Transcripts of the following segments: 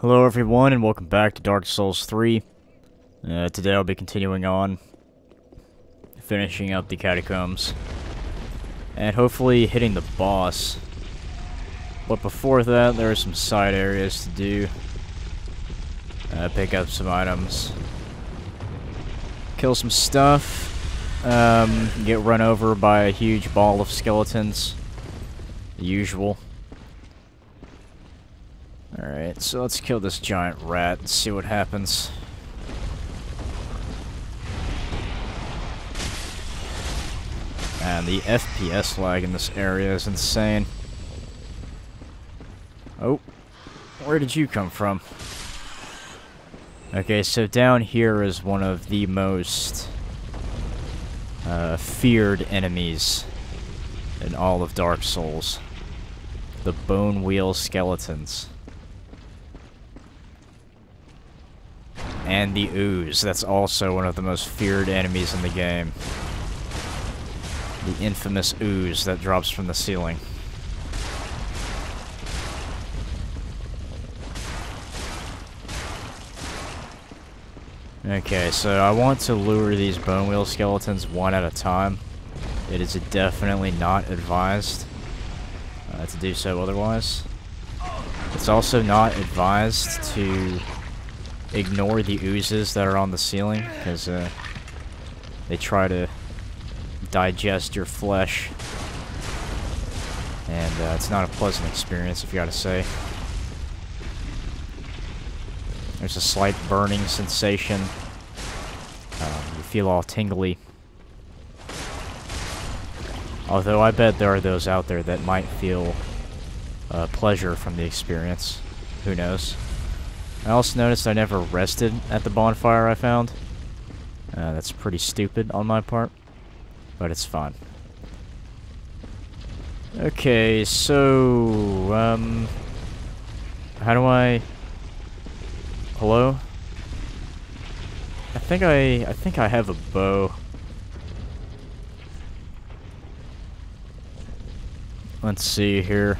Hello everyone and welcome back to Dark Souls 3. Uh, today I'll be continuing on, finishing up the catacombs, and hopefully hitting the boss. But before that, there are some side areas to do. Uh, pick up some items. Kill some stuff. Um, get run over by a huge ball of skeletons. The usual. Alright, so let's kill this giant rat and see what happens. And the FPS lag in this area is insane. Oh, where did you come from? Okay, so down here is one of the most uh, feared enemies in all of Dark Souls. The Bone Wheel Skeletons. And the Ooze, that's also one of the most feared enemies in the game. The infamous Ooze that drops from the ceiling. Okay, so I want to lure these bone wheel skeletons one at a time. It is definitely not advised uh, to do so otherwise. It's also not advised to ignore the oozes that are on the ceiling, because uh, they try to digest your flesh. And uh, it's not a pleasant experience, if you gotta say. There's a slight burning sensation. Um, you feel all tingly. Although I bet there are those out there that might feel uh, pleasure from the experience. Who knows? I also noticed I never rested at the bonfire I found. Uh, that's pretty stupid on my part. But it's fine. Okay, so... Um... How do I... Hello? I think I... I think I have a bow. Let's see here.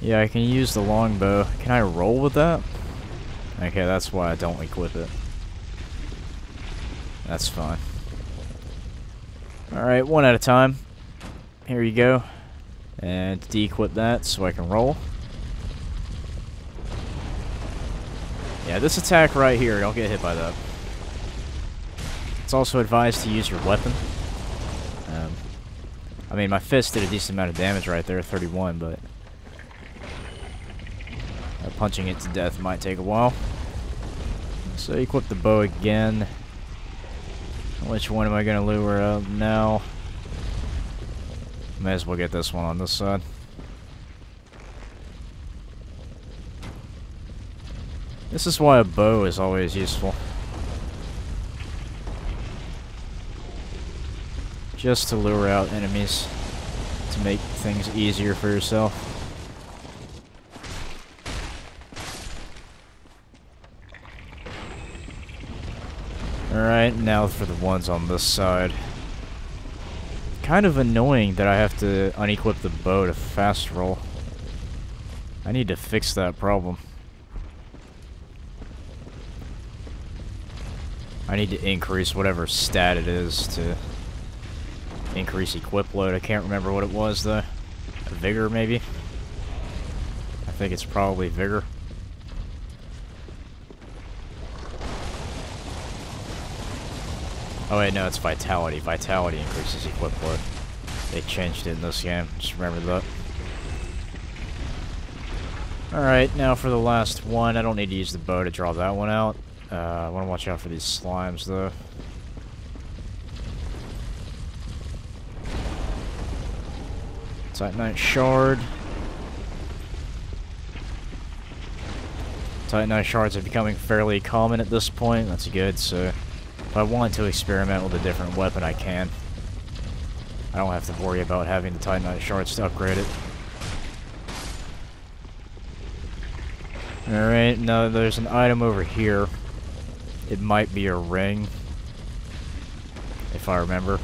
Yeah, I can use the longbow. Can I roll with that? Okay, that's why I don't equip it. That's fine. Alright, one at a time. Here you go. And de-equip that so I can roll. Yeah, this attack right here, don't get hit by that. It's also advised to use your weapon. Um, I mean, my fist did a decent amount of damage right there, 31, but... Punching it to death might take a while. So equip the bow again. Which one am I going to lure up now? May as well get this one on this side. This is why a bow is always useful. Just to lure out enemies. To make things easier for yourself. Alright, now for the ones on this side. Kind of annoying that I have to unequip the bow to fast roll. I need to fix that problem. I need to increase whatever stat it is to increase equip load. I can't remember what it was though. Vigor maybe? I think it's probably vigor. Oh wait, no, it's Vitality. Vitality increases equip load. They changed it in this game, just remember that. Alright, now for the last one. I don't need to use the bow to draw that one out. Uh, I want to watch out for these slimes, though. Titanite Shard. Titanite Shards are becoming fairly common at this point. That's good, so... If I want to experiment with a different weapon, I can. I don't have to worry about having the Titanite shards to upgrade it. Alright, now there's an item over here. It might be a ring. If I remember.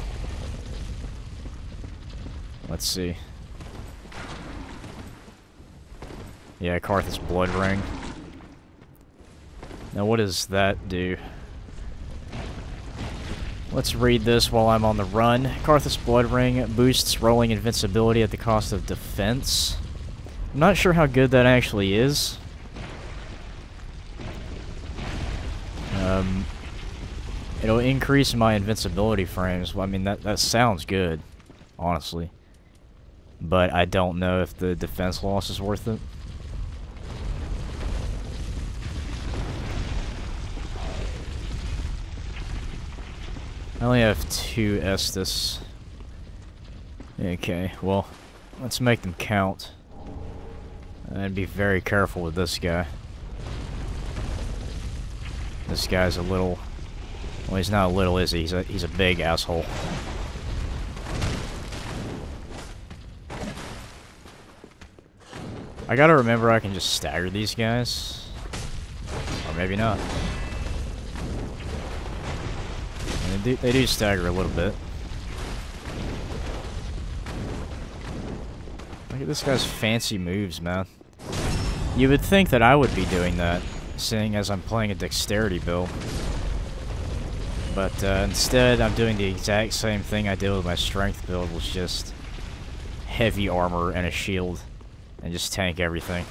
Let's see. Yeah, Carthus Blood Ring. Now what does that do? Let's read this while I'm on the run. Carthus Blood Ring boosts rolling invincibility at the cost of defense. I'm not sure how good that actually is. Um, it'll increase my invincibility frames. Well, I mean, that, that sounds good, honestly. But I don't know if the defense loss is worth it. I only have two Estus. Okay, well, let's make them count. I'd be very careful with this guy. This guy's a little... Well, he's not a little, is he? He's a, he's a big asshole. I gotta remember I can just stagger these guys. Or maybe not. They do stagger a little bit. Look at this guy's fancy moves, man. You would think that I would be doing that, seeing as I'm playing a dexterity build. But uh, instead, I'm doing the exact same thing I did with my strength build, which is just heavy armor and a shield, and just tank everything.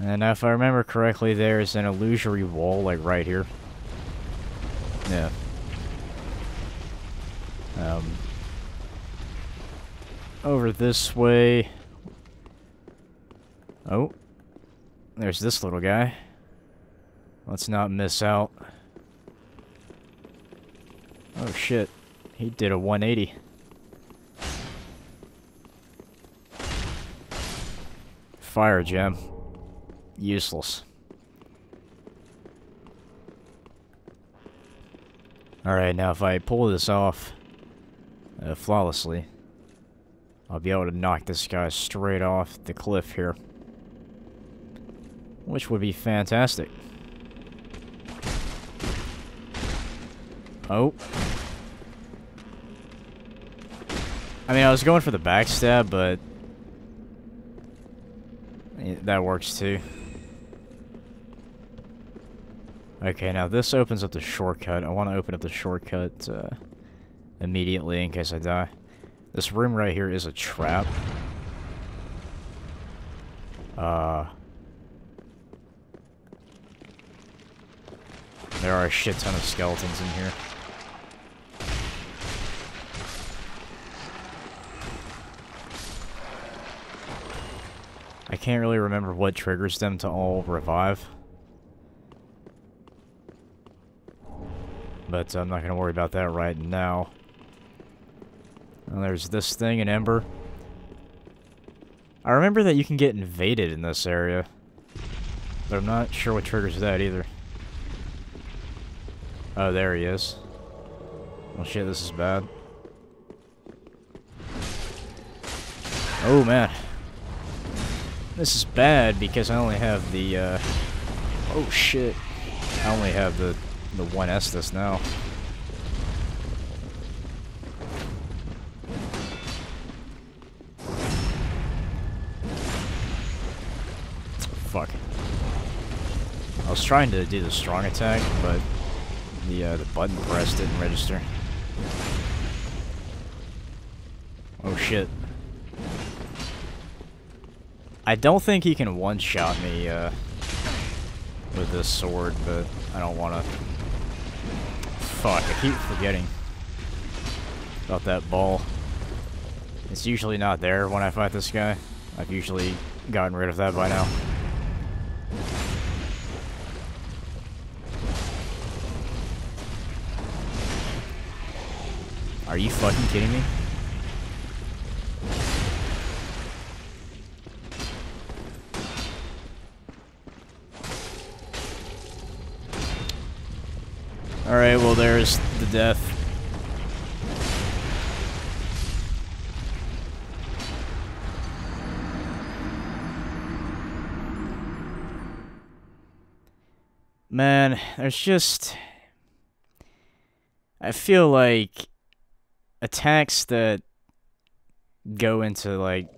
And if I remember correctly, there's an illusory wall, like right here. Yeah. Um, over this way. Oh. There's this little guy. Let's not miss out. Oh shit. He did a 180. Fire gem. Useless. Alright, now if I pull this off uh, flawlessly, I'll be able to knock this guy straight off the cliff here. Which would be fantastic. Oh. I mean, I was going for the backstab, but... That works too. Okay, now this opens up the shortcut. I want to open up the shortcut uh, immediately in case I die. This room right here is a trap. Uh, there are a shit ton of skeletons in here. I can't really remember what triggers them to all revive. But I'm not going to worry about that right now. And there's this thing, in ember. I remember that you can get invaded in this area. But I'm not sure what triggers that either. Oh, there he is. Oh shit, this is bad. Oh, man. This is bad because I only have the, uh... Oh, shit. I only have the the 1 Estus now. Fuck. I was trying to do the strong attack, but the uh, the button press didn't register. Oh shit. I don't think he can one-shot me uh, with this sword, but I don't want to Fuck, I keep forgetting about that ball. It's usually not there when I fight this guy. I've usually gotten rid of that by now. Are you fucking kidding me? Alright, well there's the death. Man, there's just... I feel like attacks that go into like...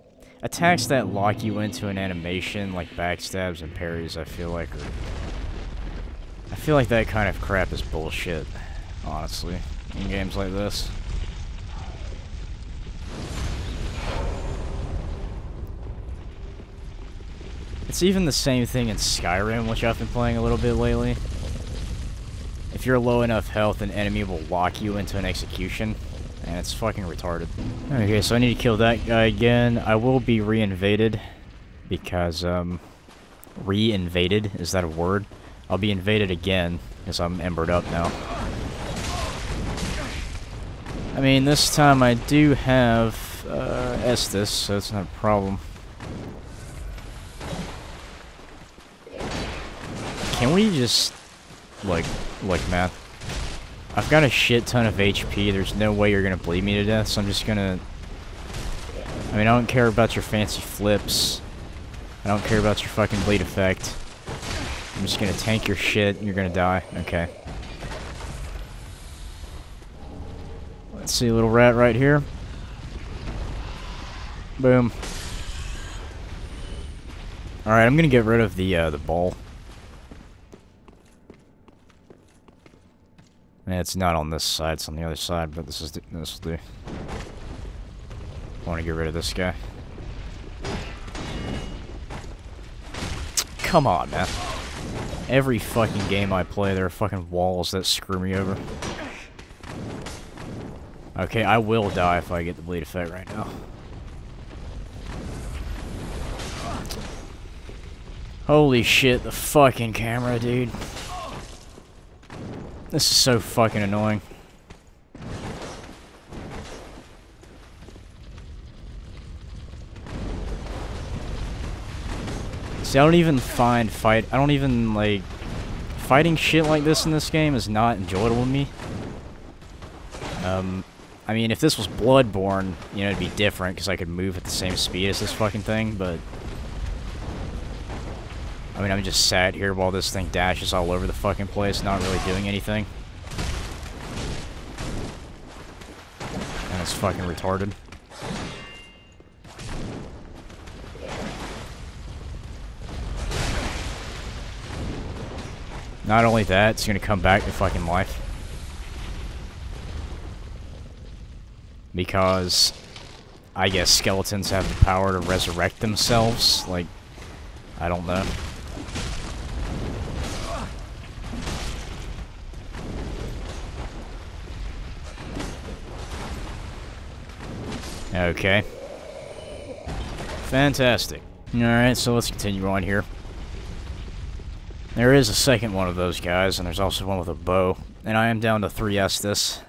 attacks that lock you into an animation, like backstabs and parries, I feel like are... I feel like that kind of crap is bullshit, honestly, in games like this. It's even the same thing in Skyrim, which I've been playing a little bit lately. If you're low enough health, an enemy will lock you into an execution, and it's fucking retarded. Okay, so I need to kill that guy again. I will be re-invaded, because, um, re-invaded, is that a word? I'll be invaded again, because I'm embered up now. I mean, this time I do have, uh, Estus, so it's not a problem. Can we just, like, like math? I've got a shit ton of HP. There's no way you're gonna bleed me to death, so I'm just gonna... I mean, I don't care about your fancy flips. I don't care about your fucking bleed effect. I'm just gonna tank your shit, you're gonna die. Okay. Let's see a little rat right here. Boom. Alright, I'm gonna get rid of the, uh, the ball. it's not on this side, it's on the other side, but this is the, this will do. I want to get rid of this guy. Come on, man. Every fucking game I play, there are fucking walls that screw me over. Okay, I will die if I get the bleed effect right now. Holy shit, the fucking camera, dude. This is so fucking annoying. See, I don't even find fight- I don't even, like... Fighting shit like this in this game is not enjoyable to me. Um, I mean, if this was Bloodborne, you know, it'd be different, because I could move at the same speed as this fucking thing, but... I mean, I'm just sat here while this thing dashes all over the fucking place, not really doing anything. And it's fucking retarded. Not only that, it's gonna come back to fucking life. Because I guess skeletons have the power to resurrect themselves. Like, I don't know. Okay. Fantastic. Alright, so let's continue on here. There is a second one of those guys, and there's also one with a bow. And I am down to 3 Estus.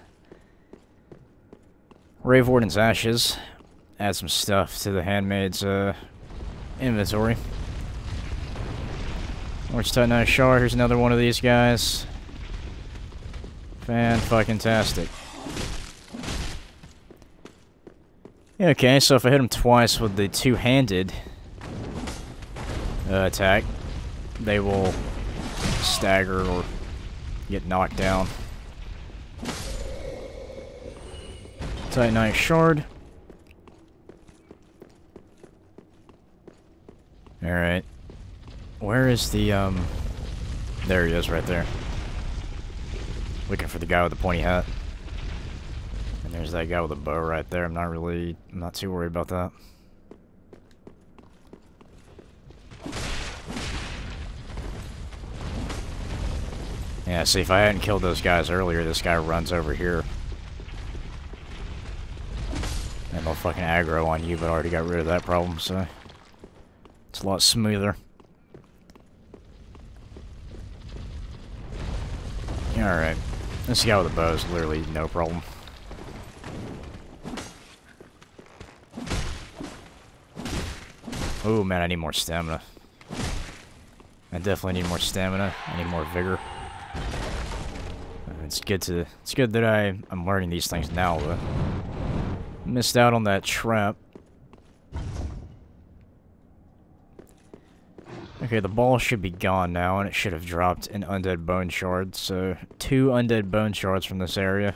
Grave Warden's Ashes. Add some stuff to the handmaid's uh, inventory. Orange Titanite Shard, here's another one of these guys. Fan-fucking-tastic. Okay, so if I hit him twice with the two-handed uh, attack, they will stagger or get knocked down. Titanite Shard. Alright. Where is the, um... There he is, right there. Looking for the guy with the pointy hat. And there's that guy with the bow right there. I'm not really, I'm not too worried about that. Yeah, see, if I hadn't killed those guys earlier, this guy runs over here. And they'll fucking aggro on you, but I already got rid of that problem, so... It's a lot smoother. Alright. This guy with the bow is literally no problem. Oh man, I need more stamina. I definitely need more stamina. I need more vigor. It's good to it's good that I I'm learning these things now, but missed out on that trap. Okay, the ball should be gone now, and it should have dropped an undead bone shard. So, two undead bone shards from this area.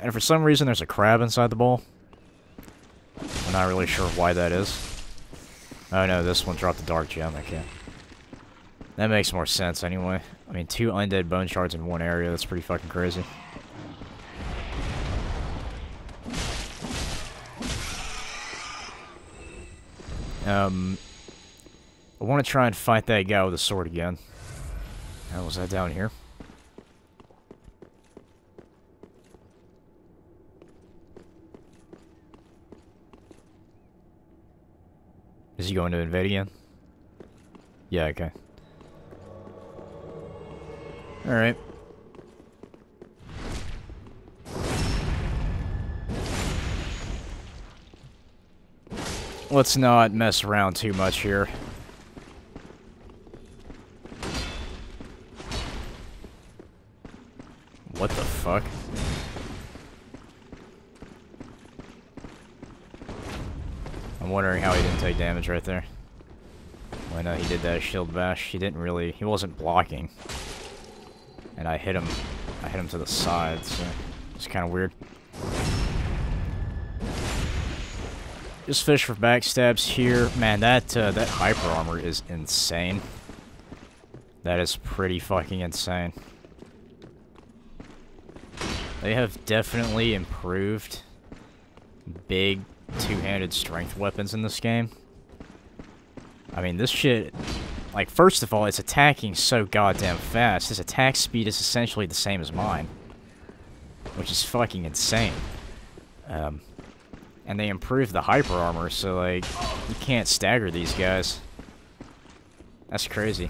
And for some reason, there's a crab inside the ball. I'm not really sure why that is. Oh no, this one dropped the dark gem, okay. That makes more sense anyway. I mean, two undead bone shards in one area, that's pretty fucking crazy. Um, I want to try and fight that guy with a sword again. How was that down here? Is he going to invade again? Yeah, okay. Alright. Let's not mess around too much here. What the fuck? I'm wondering how he didn't take damage right there. Well, I know he did that shield bash. He didn't really... He wasn't blocking. And I hit him... I hit him to the side, so... It's kind of weird. Just fish for backstabs here. Man, that, uh, that hyper armor is insane. That is pretty fucking insane. They have definitely improved big two-handed strength weapons in this game. I mean, this shit... Like, first of all, it's attacking so goddamn fast. His attack speed is essentially the same as mine. Which is fucking insane. Um, and they improved the hyper armor, so, like, you can't stagger these guys. That's crazy.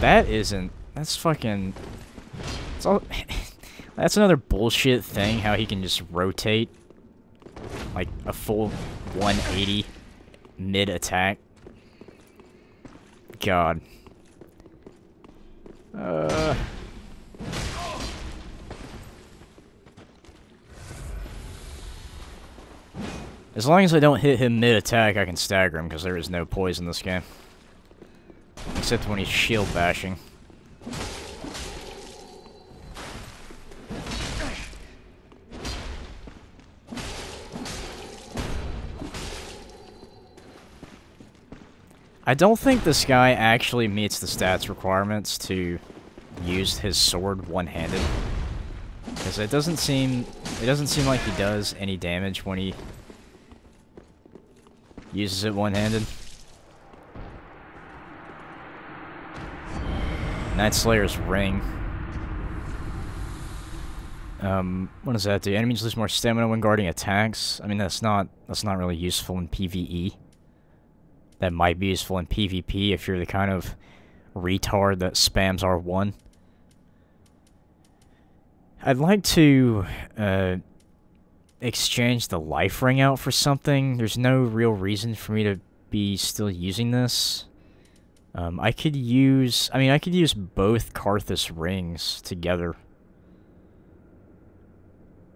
That isn't... That's fucking... All... that's another bullshit thing, how he can just rotate. Like, a full 180 mid-attack. God. Uh... As long as I don't hit him mid-attack, I can stagger him, because there is no poise in this game. Except when he's shield bashing. I don't think this guy actually meets the stats requirements to use his sword one-handed. Because it doesn't seem it doesn't seem like he does any damage when he uses it one-handed. Knight Slayer's ring. Um, what does that do? Enemies lose more stamina when guarding attacks. I mean, that's not that's not really useful in PvE that might be useful in PvP if you're the kind of retard that spams R1. I'd like to uh, exchange the life ring out for something. There's no real reason for me to be still using this. Um, I could use... I mean, I could use both Carthus rings together.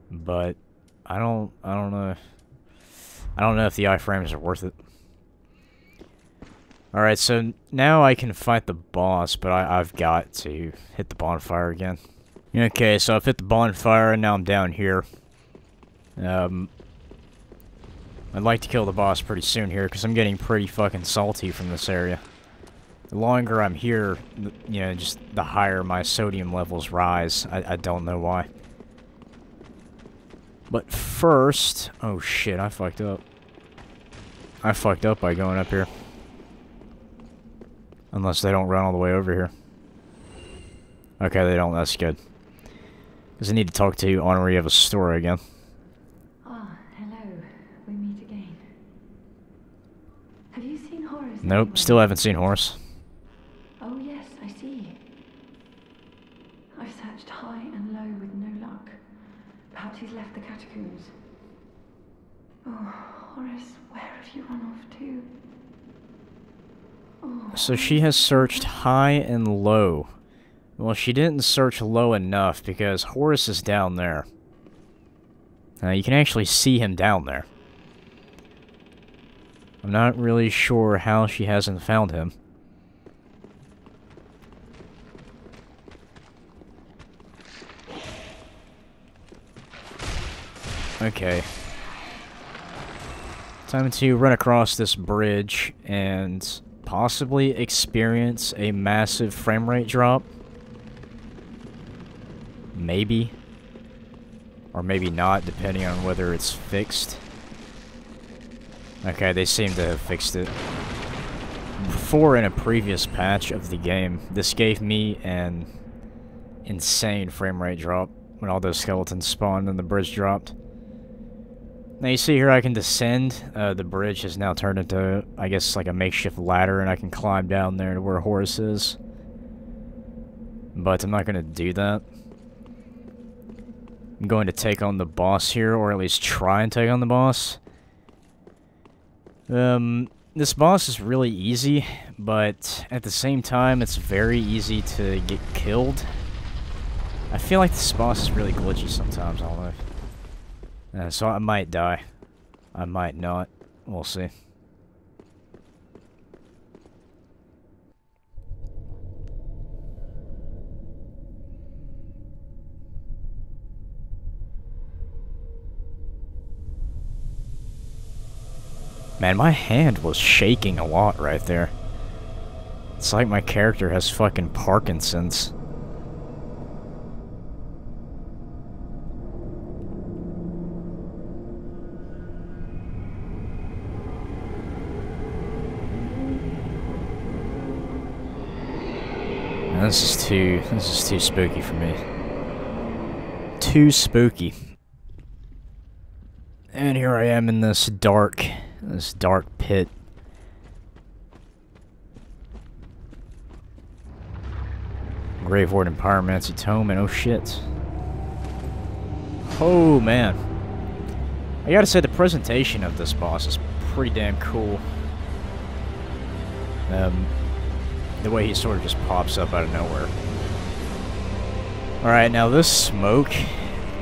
But I don't... I don't know... I don't know if the iframes are worth it. Alright, so now I can fight the boss, but I, have got to hit the bonfire again. Okay, so I've hit the bonfire, and now I'm down here. Um, I'd like to kill the boss pretty soon here, because I'm getting pretty fucking salty from this area. The longer I'm here, you know, just the higher my sodium levels rise. I, I don't know why. But first... Oh shit, I fucked up. I fucked up by going up here. Unless they don't run all the way over here. Okay, they don't. That's good. Because I need to talk to Anri of Astora again. Ah, hello. We meet again. Have you seen Horace? Nope, still haven't seen Horace. So she has searched high and low. Well, she didn't search low enough because Horace is down there. Now, you can actually see him down there. I'm not really sure how she hasn't found him. Okay. Time to run across this bridge and possibly experience a massive frame rate drop. Maybe. Or maybe not, depending on whether it's fixed. Okay, they seem to have fixed it. Before, in a previous patch of the game, this gave me an insane frame rate drop when all those skeletons spawned and the bridge dropped. Now you see here I can descend. Uh, the bridge has now turned into, I guess, like a makeshift ladder and I can climb down there to where Horace is. But I'm not going to do that. I'm going to take on the boss here, or at least try and take on the boss. Um, this boss is really easy, but at the same time, it's very easy to get killed. I feel like this boss is really glitchy sometimes, I don't know. Uh, so I might die. I might not. We'll see. Man, my hand was shaking a lot right there. It's like my character has fucking Parkinson's. This is too, this is too spooky for me. Too spooky. And here I am in this dark, this dark pit. Grave Warden Pyromancy Tome, and oh shit. Oh man. I gotta say, the presentation of this boss is pretty damn cool. Um, the way he sort of just pops up out of nowhere. Alright, now this smoke,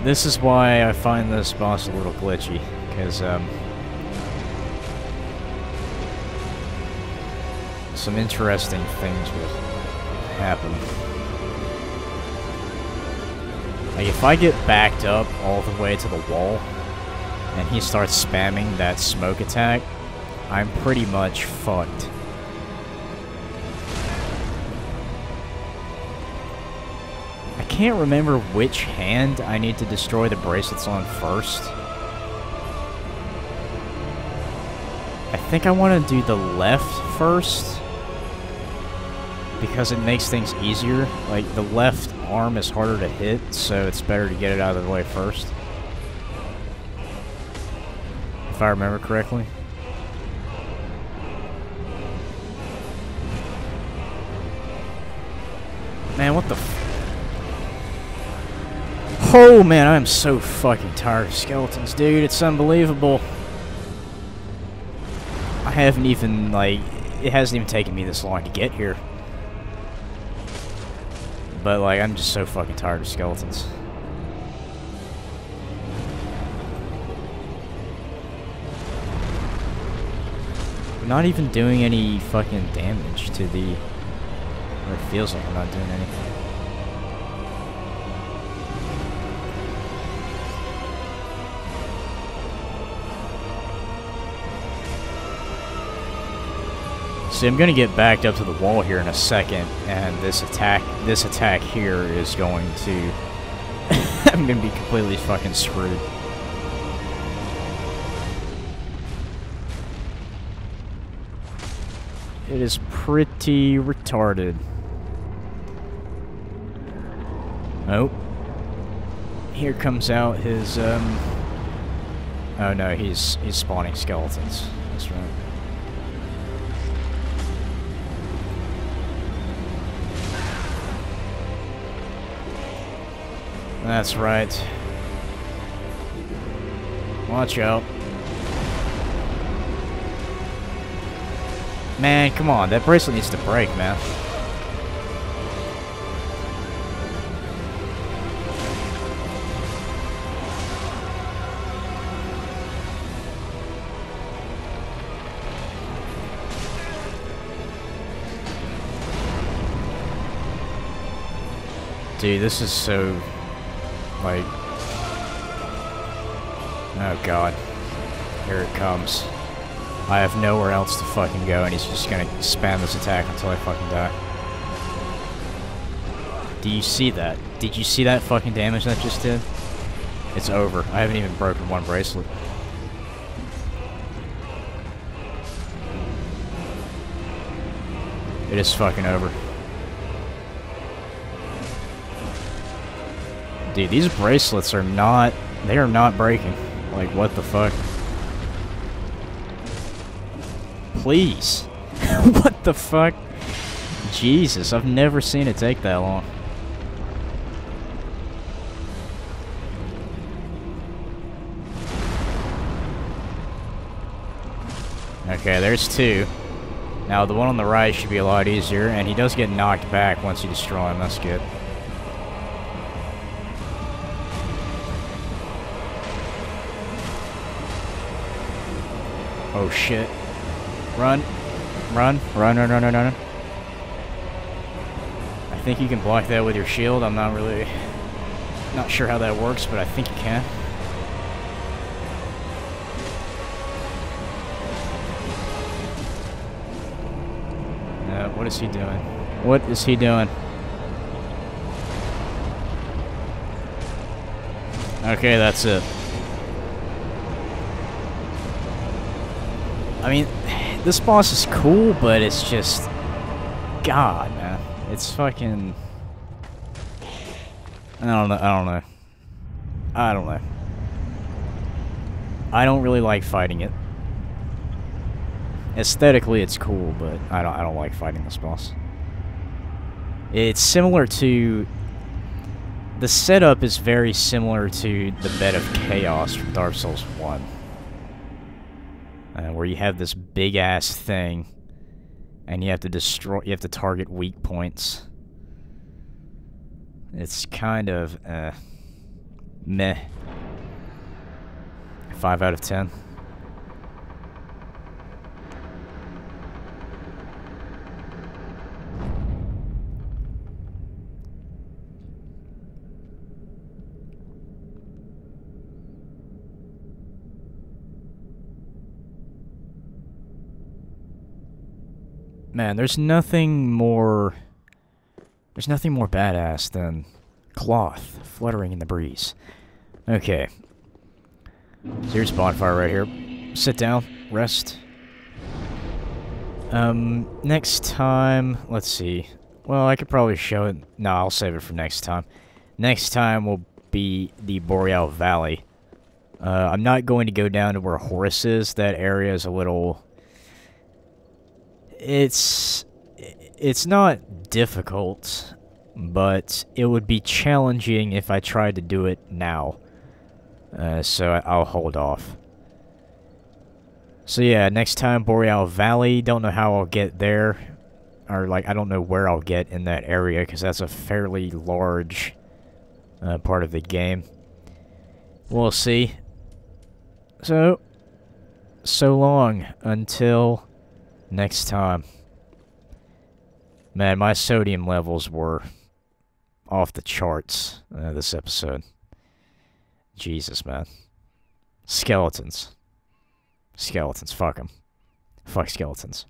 this is why I find this boss a little glitchy, because, um, some interesting things will happen. Like, if I get backed up all the way to the wall, and he starts spamming that smoke attack, I'm pretty much fucked. Can't remember which hand I need to destroy the bracelets on first. I think I want to do the left first. Because it makes things easier. Like, the left arm is harder to hit, so it's better to get it out of the way first. If I remember correctly. Oh man, I'm so fucking tired of skeletons, dude. It's unbelievable. I haven't even, like, it hasn't even taken me this long to get here. But, like, I'm just so fucking tired of skeletons. not even doing any fucking damage to the... Or it feels like I'm not doing anything. See, I'm going to get backed up to the wall here in a second, and this attack, this attack here is going to... I'm going to be completely fucking screwed. It is pretty retarded. Oh. Here comes out his, um... Oh no, he's, he's spawning skeletons. That's right. That's right. Watch out. Man, come on. That bracelet needs to break, man. Dude, this is so like... Oh god. Here it comes. I have nowhere else to fucking go, and he's just gonna spam this attack until I fucking die. Do you see that? Did you see that fucking damage that just did? It's over. I haven't even broken one bracelet. It is fucking over. Dude, these bracelets are not... They are not breaking. Like, what the fuck? Please. what the fuck? Jesus, I've never seen it take that long. Okay, there's two. Now, the one on the right should be a lot easier, and he does get knocked back once you destroy him. That's good. Oh, shit. Run. Run. Run, run, run, run, run. I think you can block that with your shield. I'm not really... Not sure how that works, but I think you can. Uh, what is he doing? What is he doing? Okay, that's it. I mean, this boss is cool, but it's just... God, man. It's fucking... I don't know, I don't know. I don't know. I don't really like fighting it. Aesthetically, it's cool, but I don't, I don't like fighting this boss. It's similar to... The setup is very similar to the Bed of Chaos from Dark Souls 1. Uh, where you have this big-ass thing, and you have to destroy... You have to target weak points. It's kind of, uh... Meh. 5 out of 10. Man, there's nothing more... There's nothing more badass than cloth fluttering in the breeze. Okay. So here's bonfire right here. Sit down, rest. Um, next time, let's see. Well, I could probably show it. No, I'll save it for next time. Next time will be the Boreal Valley. Uh, I'm not going to go down to where Horace is. That area is a little it's it's not difficult, but it would be challenging if I tried to do it now. Uh, so I'll hold off. So yeah, next time Boreal Valley, don't know how I'll get there. Or like, I don't know where I'll get in that area, because that's a fairly large uh, part of the game. We'll see. So, so long until next time. Man, my sodium levels were off the charts uh, this episode. Jesus, man. Skeletons. Skeletons, fuck them. Fuck skeletons.